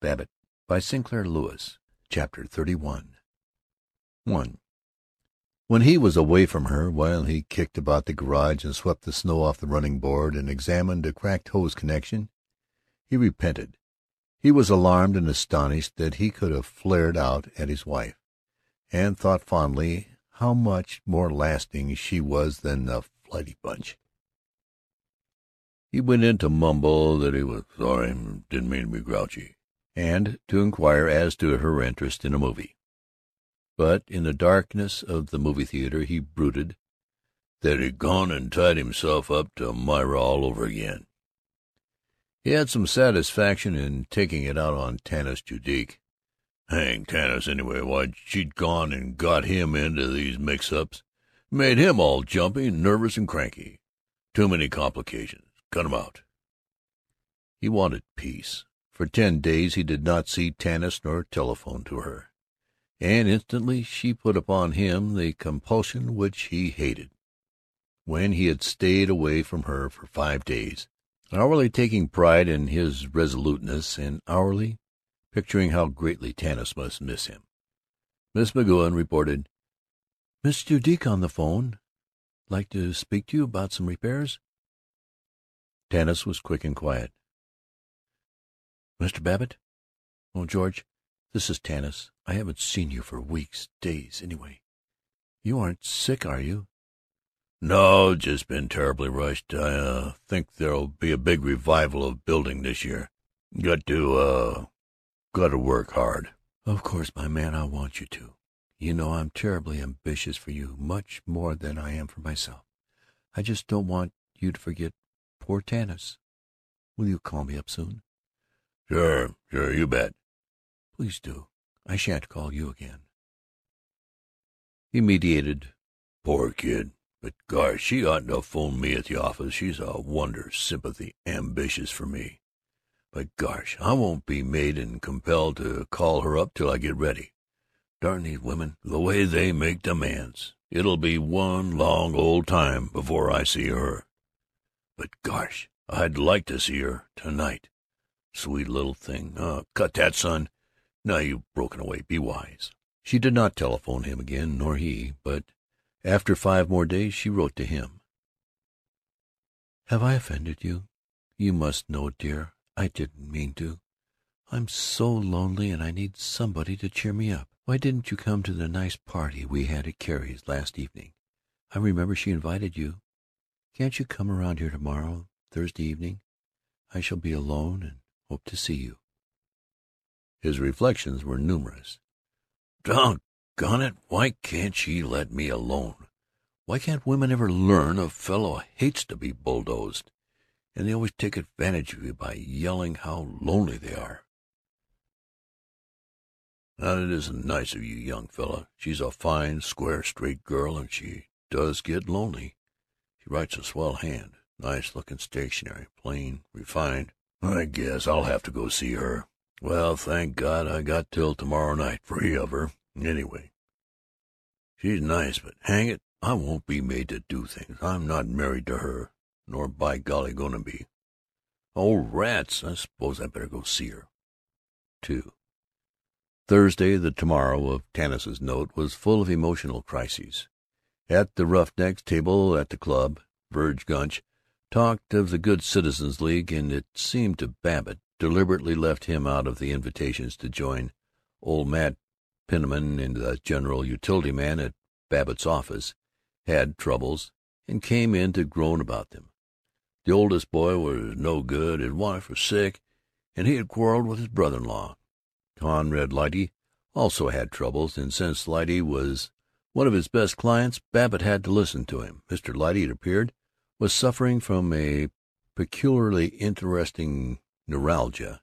Babbitt by Sinclair Lewis CHAPTER XXXI I When he was away from her, while he kicked about the garage and swept the snow off the running board and examined a cracked hose connection, he repented. He was alarmed and astonished that he could have flared out at his wife, and thought fondly how much more lasting she was than the flighty bunch. He went in to mumble that he was sorry and didn't mean to be grouchy, and to inquire as to her interest in a movie. But in the darkness of the movie theater he brooded that he'd gone and tied himself up to Myra all over again. He had some satisfaction in taking it out on Tanis Judique. Hang Tanis, anyway. Why, she'd gone and got him into these mix-ups, made him all jumpy and nervous and cranky. Too many complications. Cut him out. He wanted peace. For ten days he did not see Tanis nor telephone to her, and instantly she put upon him the compulsion which he hated. When he had stayed away from her for five days, hourly taking pride in his resoluteness, and hourly picturing how greatly Tanis must miss him, Miss McGoun reported, "Miss Judique on the phone. Like to speak to you about some repairs." Tanis was quick and quiet. "Mr. Babbitt? Oh, George, this is Tanis. I haven't seen you for weeks days, anyway. You aren't sick, are you?" "No, just been terribly rushed. I uh, think there'll be a big revival of building this year. Got to, uh got to work hard." "Of course, my man, I want you to. You know I'm terribly ambitious for you, much more than I am for myself. I just don't want you to forget Poor Tanis. Will you call me up soon?" "Sure, sure, you bet." "Please do. I shan't call you again." He meditated, "Poor kid. But gosh, she oughtn't to phone me at the office. She's a wonder sympathy ambitious for me. But gosh, I won't be made and compelled to call her up till I get ready. Darn these women, the way they make demands! It'll be one long old time before I see her. But gosh, I'd like to see her to night. Sweet little thing. Oh, cut that, son. Now you've broken away. Be wise." She did not telephone him again, nor he, but after five more days she wrote to him: "Have I offended you? You must know, dear, I didn't mean to. I'm so lonely and I need somebody to cheer me up. Why didn't you come to the nice party we had at Carrie's last evening? I remember she invited you. Can't you come around here to-morrow, Thursday evening? I shall be alone, and hope to see you." His reflections were numerous. "Doggone it, why can't she let me alone? Why can't women ever learn a fellow hates to be bulldozed, and they always take advantage of you by yelling how lonely they are? Now it isn't nice of you, young fella. She's a fine, square, straight girl, and she does get lonely. She writes a swell hand. Nice looking stationery. Plain, refined. I guess I'll have to go see her. Well, thank God I got till to-morrow night free of her, anyway. She's nice, but hang it, I won't be made to do things. I'm not married to her, nor by golly going to be. Oh, rats! I suppose I better go see her. II Thursday, the tomorrow of Tanis's note, was full of emotional crises. At the Roughnecks' table at the club, Verg Gunch talked of the Good Citizens League, and it seemed to Babbitt deliberately left him out of the invitations to join old Mat Penniman the general utility man at Babbitt's office, had troubles, and came in to groan about them. The oldest boy was no good, his wife was sick, and he had quarreled with his brother-in-law. Conrad Lyte also had troubles, and since Lyte was one of his best clients, Babbitt had to listen to him. Mr. Lyte, it appeared, was suffering from a peculiarly interesting neuralgia,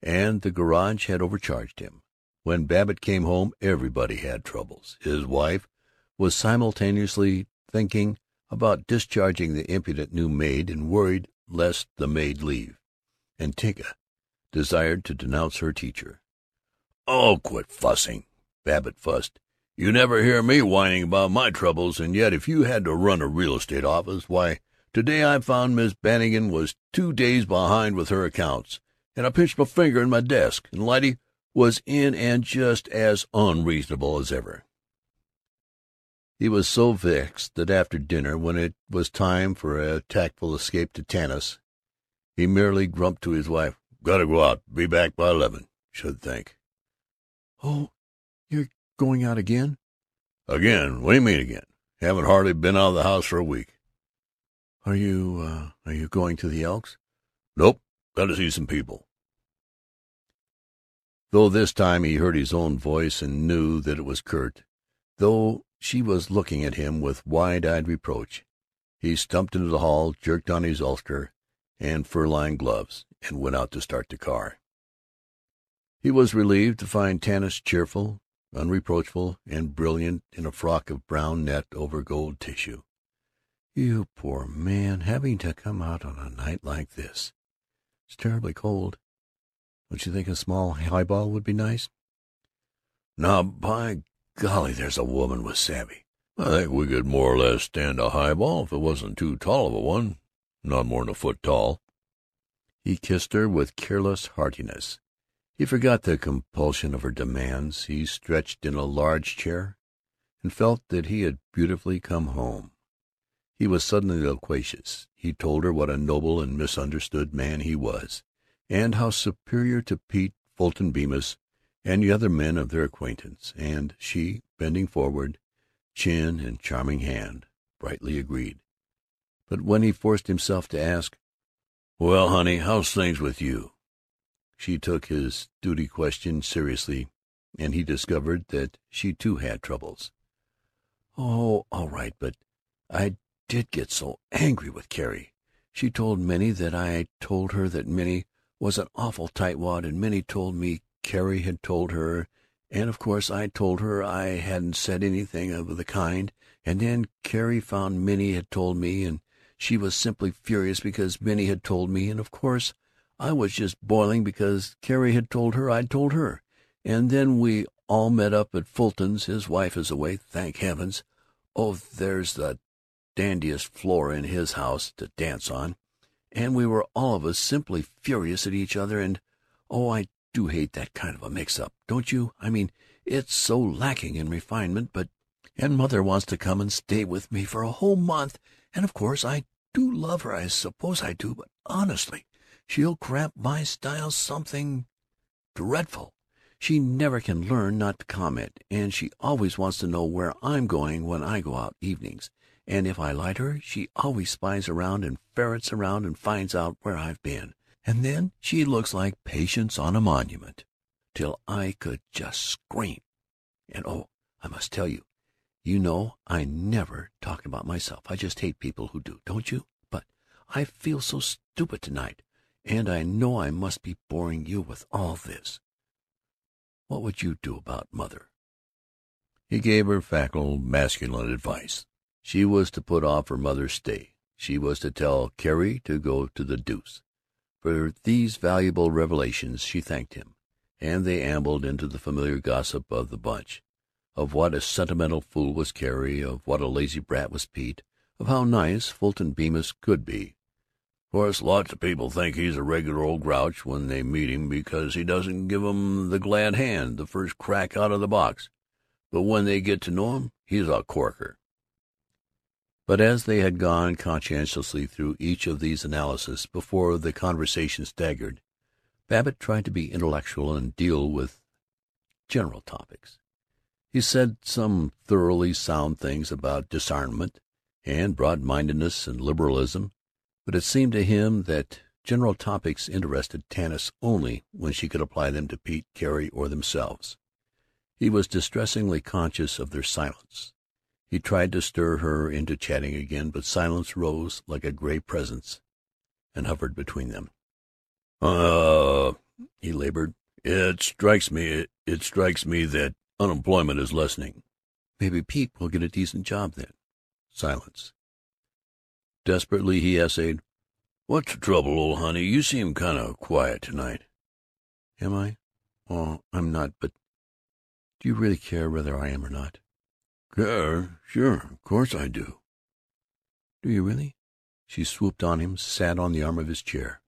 and the garage had overcharged him. When Babbitt came home everybody had troubles. His wife was simultaneously thinking about discharging the impudent new maid and worried lest the maid leave, and Tinka desired to denounce her teacher. "Oh, quit fussing!" Babbitt fussed. You never hear me whining about my troubles, and yet if you had to run a real estate office, why, to day I found Miss Bannigan was two days behind with her accounts, and I pinched my finger in my desk, and Lyte was in and just as unreasonable as ever. He was so vexed that after dinner, when it was time for a tactful escape to Tanis, he merely grumped to his wife, "Gotta go out. Be back by eleven, should think." "Oh, you're going out again?" "Again? What do you mean again? Haven't hardly been out of the house for a week." "Are you, uh, are you going to the Elks?" "Nope. Got to see some people." Though this time he heard his own voice and knew that it was curt, though she was looking at him with wide-eyed reproach, he stumped into the hall, jerked on his ulster and fur-lined gloves, and went out to start the car. He was relieved to find Tanis cheerful, unreproachful, and brilliant in a frock of brown net over gold tissue. "You poor man, having to come out on a night like this. It's terribly cold. Don't you think a small highball would be nice?" "Now, by golly, there's a woman with savvy! I think we could more or less stand a highball if it wasn't too tall of a one not more'n a foot tall." He kissed her with careless heartiness. He forgot the compulsion of her demands. He stretched in a large chair, and felt that he had beautifully come home. He was suddenly loquacious. He told her what a noble and misunderstood man he was, and how superior to Pete, Fulton Bemis, and the other men of their acquaintance, and she, bending forward, chin and charming hand, brightly agreed. But when he forced himself to ask, "Well, honey, how's things with you?" she took his duty question seriously, and he discovered that she too had troubles. "Oh, all right, but I did get so angry with Carrie. She told Minnie that I told her that Minnie was an awful tightwad, and Minnie told me Carrie had told her, and of course I told her I hadn't said anything of the kind, and then Carrie found Minnie had told me, and she was simply furious because Minnie had told me, and of course I was just boiling because Carrie had told her I'd told her. And then we all met up at Fulton's. His wife is away, thank heavens. Oh, there's the dandiest floor in his house to dance on. And we were all of us simply furious at each other, and oh, I do hate that kind of a mix-up, don't you? I mean, it's so lacking in refinement, but and Mother wants to come and stay with me for a whole month, and of course I do love her, I suppose I do, but honestly, she'll cramp my style something dreadful. She never can learn not to comment, and she always wants to know where I'm going when I go out evenings, and if I lie to her she always spies around and ferrets around and finds out where I've been, and then she looks like Patience on a monument, till I could just scream. And oh, I must tell you, you know I never talk about myself. I just hate people who do, don't you? But I feel so stupid to-night, and I know I must be boring you with all this. What would you do about Mother?" He gave her facile masculine advice. She was to put off her mother's stay. She was to tell Carrie to go to the deuce. For these valuable revelations she thanked him, and they ambled into the familiar gossip of the Bunch of what a sentimental fool was Carrie, of what a lazy brat was Pete, of how nice Fulton Bemis could be. Of course, lots of people think he's a regular old grouch when they meet him because he doesn't give 'em the glad hand the first crack out of the box, but when they get to know him he's a corker. But as they had gone conscientiously through each of these analyses before the conversation staggered, Babbitt tried to be intellectual and deal with general topics. He said some thoroughly sound things about disarmament and broad-mindedness and liberalism, but it seemed to him that general topics interested Tanis only when she could apply them to Pete, Carrie, or themselves. He was distressingly conscious of their silence. He tried to stir her into chatting again, but silence rose like a gray presence and hovered between them. "Uh," he labored, "it strikes me it strikes me that Unemployment is lessening." "Maybe Pete will get a decent job then." Silence. Desperately he essayed, "What's the trouble, old honey? You seem kind of quiet to-night." "Am I? Oh, I'm not, but do you really care whether I am or not?" "Care? Sure. Of course I do." "Do you really?" She swooped on him, sat on the arm of his chair.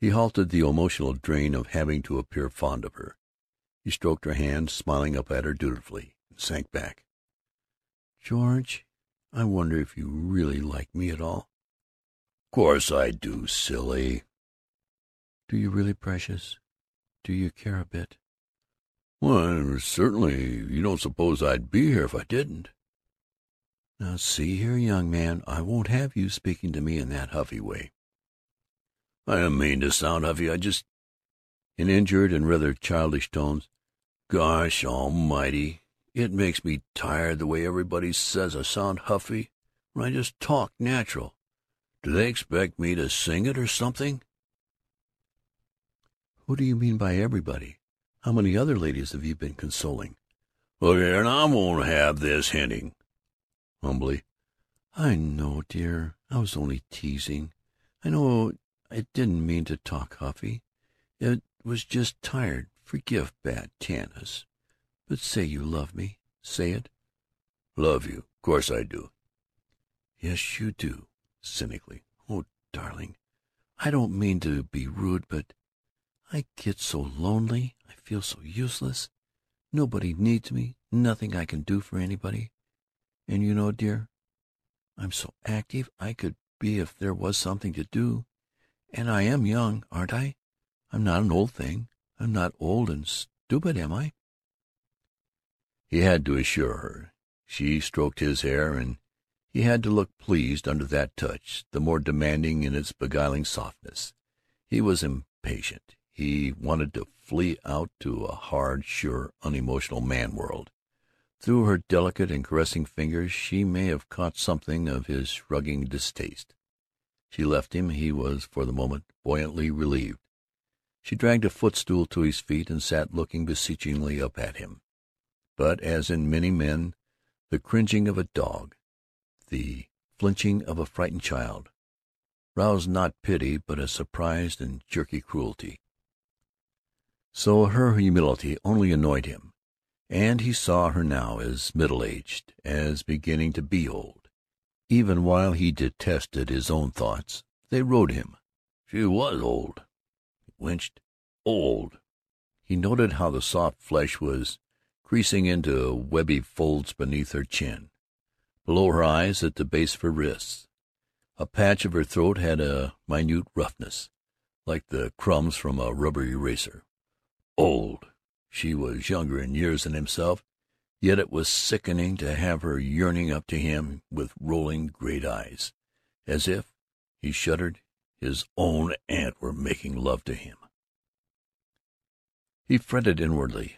He halted the emotional drain of having to appear fond of her. He stroked her hand, smiling up at her dutifully, and sank back. "George, I wonder if you really like me at all?" "Course I do, silly." "Do you really, precious? Do you care a bit?" "Why, certainly. You don't suppose I'd be here if I didn't." "Now see here, young man, I won't have you speaking to me in that huffy way." "I didn't mean to sound huffy. I just In injured and rather childish tones, "Gosh almighty, it makes me tired the way everybody says I sound huffy when I just talk natural. Do they expect me to sing it or something?" "Who do you mean by everybody? How many other ladies have you been consoling?" "Look here, now, I won't have this hinting." Humbly, "I know, dear. I was only teasing. I know I didn't mean to talk huffy. It was just tired. Forgive bad Tanis. But say you love me. Say it." "Love you. Course I do." "Yes, you do." Cynically. "Oh, darling, I don't mean to be rude, but I get so lonely. I feel so useless. Nobody needs me. Nothing I can do for anybody. And you know, dear, I'm so active I could be if there was something to do. And I am young, aren't I? I'm not an old thing. I'm not old and stupid, am I?" He had to assure her. She stroked his hair, and he had to look pleased under that touch, the more demanding in its beguiling softness. He was impatient. He wanted to flee out to a hard, sure, unemotional man world. Through her delicate and caressing fingers she may have caught something of his shrugging distaste. She left him. He was, for the moment, buoyantly relieved. She dragged a footstool to his feet and sat looking beseechingly up at him. But, as in many men, the cringing of a dog, the flinching of a frightened child, roused not pity but a surprised and jerky cruelty. So her humility only annoyed him, and he saw her now as middle-aged, as beginning to be old. Even while he detested his own thoughts, they rode him. She was old He winced. Old. He noted how the soft flesh was creasing into webby folds beneath her chin, below her eyes, at the base of her wrists. A patch of her throat had a minute roughness, like the crumbs from a rubber eraser. Old. She was younger in years than himself, yet it was sickening to have her yearning up to him with rolling great eyes, as if, he shuddered, his own aunt were making love to him. He fretted inwardly,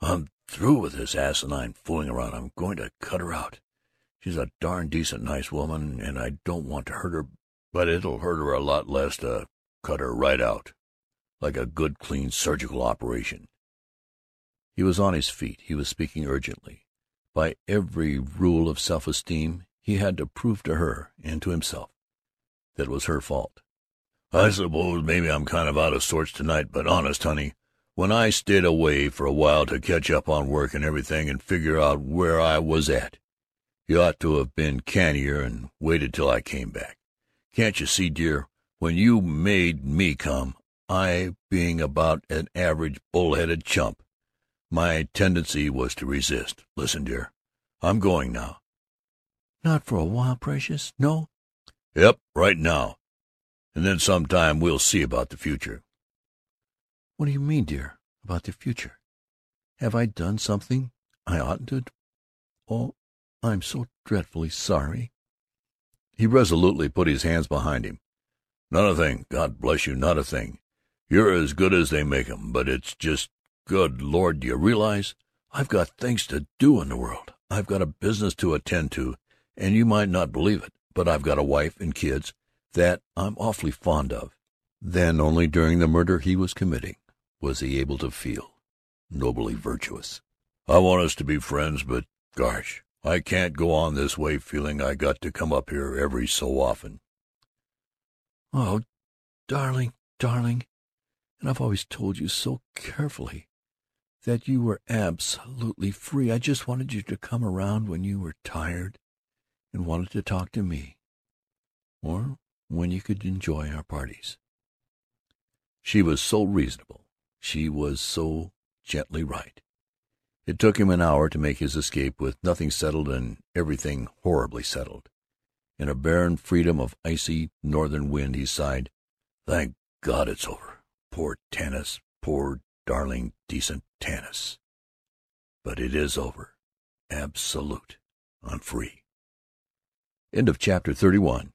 "I'm through with this asinine fooling around. I'm going to cut her out. She's a darn decent nice woman, and I don't want to hurt her, but it'll hurt her a lot less to cut her right out, like a good clean surgical operation." He was on his feet. He was speaking urgently. By every rule of self-esteem he had to prove to her and to himself that it was her fault. "I suppose maybe I'm kind of out of sorts tonight, but honest, honey, when I stayed away for a while to catch up on work and everything and figure out where I was at, you ought to have been cannier and waited till I came back. Can't you see, dear, when you made me come, I being about an average bull-headed chump, my tendency was to resist. Listen, dear, I'm going now." "Not for a while, precious? No?" "Yep, right now. And then sometime we'll see about the future." "What do you mean, dear, about the future? Have I done something I oughtn't to Oh, I'm so dreadfully sorry." He resolutely put his hands behind him. "Not a thing, God bless you, not a thing. You're as good as they make 'em, but it's just Good Lord, do you realize I've got things to do in the world? I've got a business to attend to, and you might not believe it, but I've got a wife and kids that I'm awfully fond of." Then only during the murder he was committing was he able to feel nobly virtuous. "I want us to be friends, but gosh, I can't go on this way feeling I got to come up here every so often." "Oh, darling, darling! And I've always told you so carefully that you were absolutely free. I just wanted you to come around when you were tired and wanted to talk to me, or when you could enjoy our parties." She was so reasonable, she was so gently right. It took him an hour to make his escape, with nothing settled and everything horribly settled. In a barren freedom of icy northern wind he sighed, "Thank God it's over. Poor Tanis, poor darling decent Tanis. But it is over. Absolute. I'm free." CHAPTER XXXII